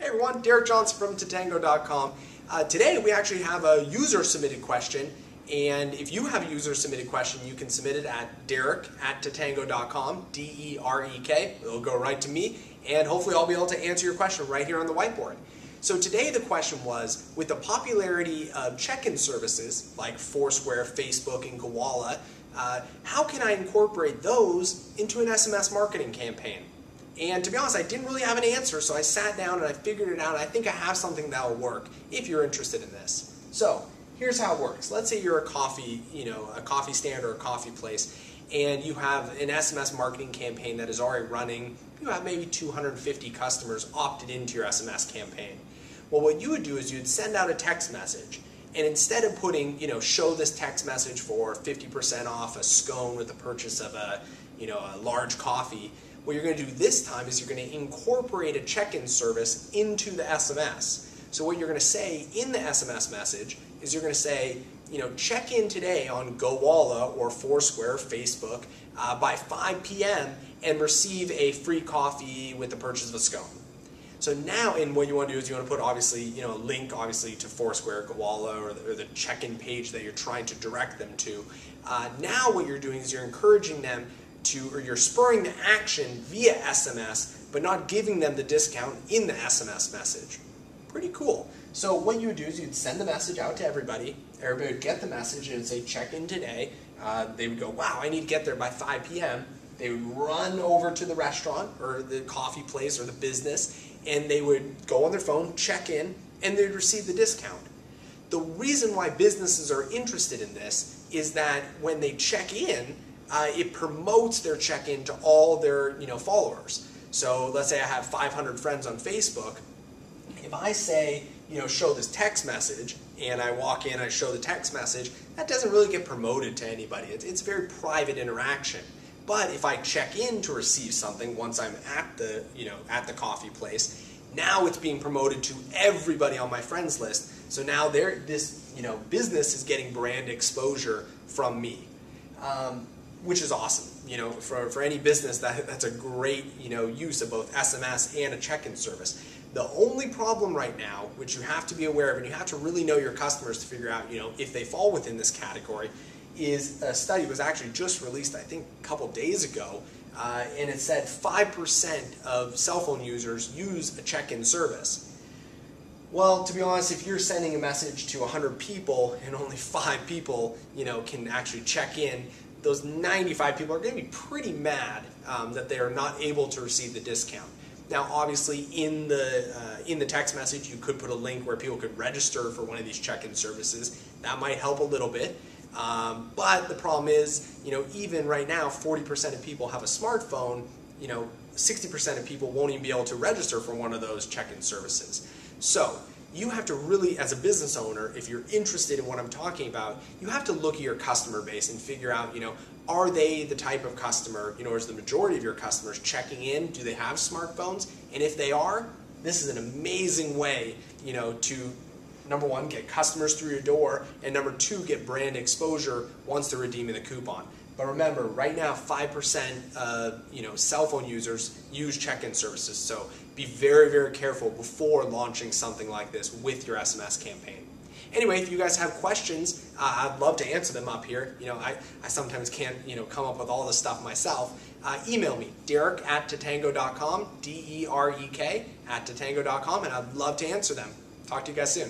Hey everyone, Derek Johnson from Tatango.com. Uh, today we actually have a user submitted question and if you have a user submitted question you can submit it at derek at tatango.com, D-E-R-E-K. It'll go right to me and hopefully I'll be able to answer your question right here on the whiteboard. So today the question was, with the popularity of check-in services like Foursquare, Facebook, and Gowalla, uh, how can I incorporate those into an SMS marketing campaign? And to be honest, I didn't really have an answer, so I sat down and I figured it out. I think I have something that will work if you're interested in this. So here's how it works. Let's say you're a coffee, you know, a coffee stand or a coffee place, and you have an SMS marketing campaign that is already running. You have maybe 250 customers opted into your SMS campaign. Well, what you would do is you'd send out a text message, and instead of putting, you know, show this text message for 50% off a scone with the purchase of a, you know, a large coffee, what you're going to do this time is you're going to incorporate a check-in service into the SMS. So what you're going to say in the SMS message is you're going to say, you know, check in today on Gowalla or Foursquare, Facebook, uh, by 5 p.m. and receive a free coffee with the purchase of a scone. So now, and what you want to do is you want to put obviously, you know, a link obviously to Foursquare, Gowalla, or the, the check-in page that you're trying to direct them to. Uh, now what you're doing is you're encouraging them to, or you're spurring the action via SMS, but not giving them the discount in the SMS message. Pretty cool. So what you would do is you'd send the message out to everybody. Everybody would get the message and say, check in today. Uh, they would go, wow, I need to get there by 5 p.m. They would run over to the restaurant or the coffee place or the business, and they would go on their phone, check in, and they'd receive the discount. The reason why businesses are interested in this is that when they check in, uh, it promotes their check-in to all their you know followers. So let's say I have 500 friends on Facebook. If I say, you know, show this text message, and I walk in, I show the text message, that doesn't really get promoted to anybody. It's, it's very private interaction. But if I check in to receive something once I'm at the, you know, at the coffee place, now it's being promoted to everybody on my friends list. So now this, you know, business is getting brand exposure from me. Um, which is awesome. You know, for, for any business, that, that's a great, you know, use of both SMS and a check-in service. The only problem right now, which you have to be aware of, and you have to really know your customers to figure out, you know, if they fall within this category, is a study was actually just released, I think, a couple days ago, uh, and it said 5% of cell phone users use a check-in service. Well, to be honest, if you're sending a message to 100 people and only five people, you know, can actually check in, those 95 people are going to be pretty mad um, that they are not able to receive the discount. Now, obviously, in the uh, in the text message, you could put a link where people could register for one of these check-in services. That might help a little bit. Um, but the problem is, you know, even right now, 40% of people have a smartphone. You know, 60% of people won't even be able to register for one of those check-in services. So you have to really, as a business owner, if you're interested in what I'm talking about, you have to look at your customer base and figure out, you know, are they the type of customer, you know, is the majority of your customers checking in? Do they have smartphones? And if they are, this is an amazing way, you know, to number one, get customers through your door, and number two, get brand exposure once they're redeeming the coupon. But remember, right now, 5% of you know, cell phone users use check-in services. So be very, very careful before launching something like this with your SMS campaign. Anyway, if you guys have questions, uh, I'd love to answer them up here. You know, I, I sometimes can't, you know, come up with all this stuff myself. Uh, email me, derek at tatango.com, D-E-R-E-K at tatango.com, and I'd love to answer them. Talk to you guys soon.